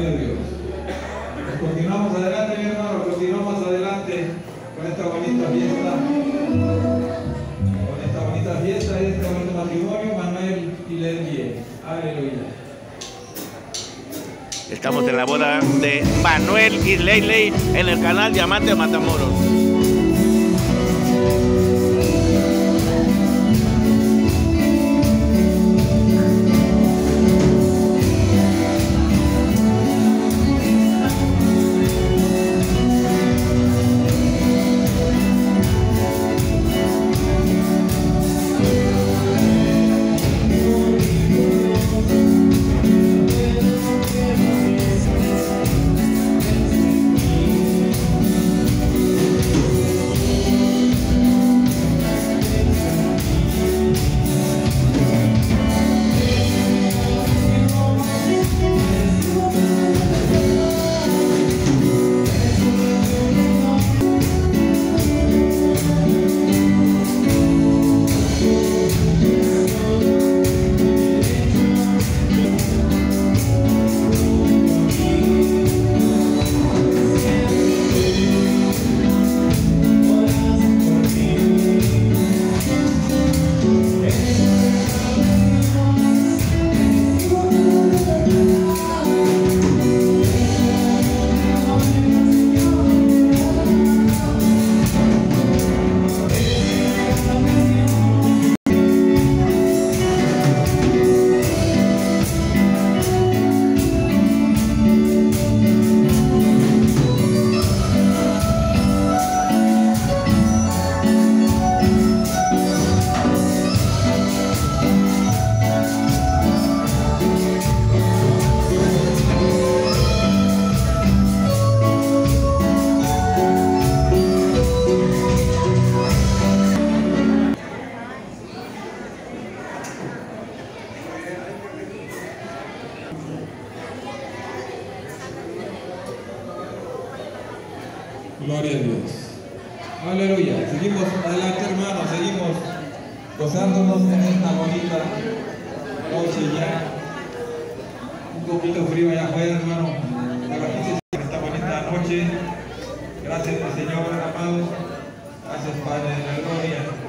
Pues continuamos adelante, mi hermano, continuamos adelante con esta bonita fiesta. Con esta bonita fiesta y este bonito matrimonio, Manuel y Leslie. Aleluya. Estamos en la boda de Manuel y Leiley en el canal Diamante Matamoros. Gloria a Dios. Aleluya. Seguimos adelante, hermanos. Seguimos gozándonos en esta bonita noche ya. Un poquito frío allá afuera, hermano. Pero esta bonita noche. Gracias Señor, amado. Gracias, Padre de la Gloria.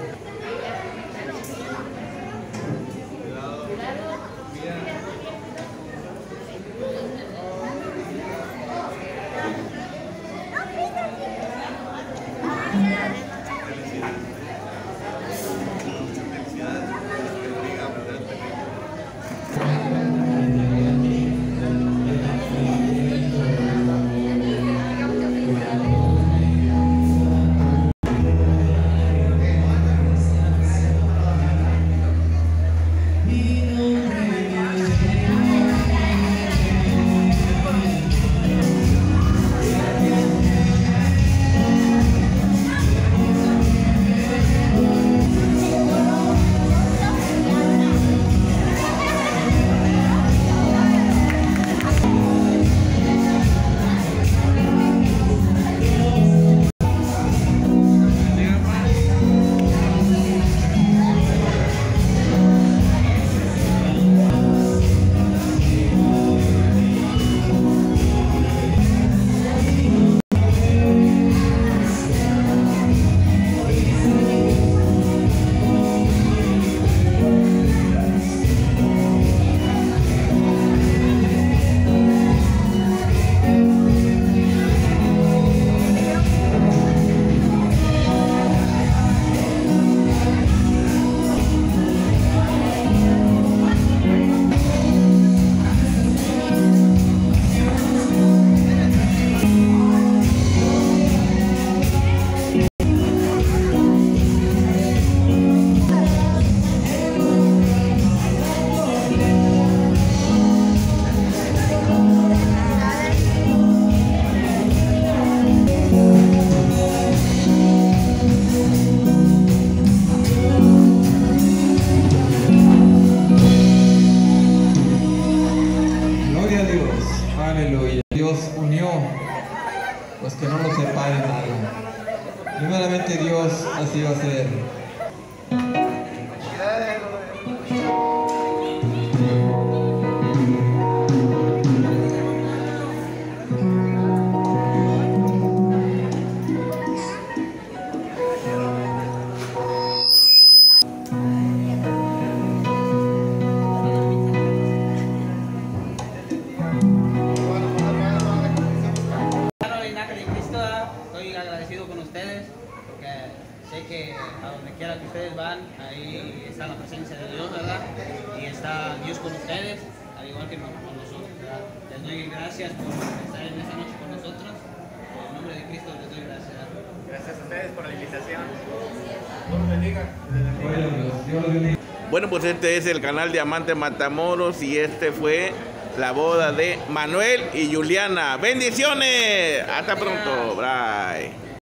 Aleluya. Dios unió, pues que no nos separe nada. Primeramente Dios así va a ser. Que a donde quiera que ustedes van, ahí está la presencia de Dios, ¿verdad? Y está Dios con ustedes, al igual que con nosotros, ¿verdad? Les doy gracias por estar en esta noche con nosotros. En el nombre de Cristo les doy gracias. Gracias a ustedes por la invitación. Bueno, pues este es el canal Diamante Matamoros y este fue la boda de Manuel y Juliana. Bendiciones. Hasta pronto. Bye.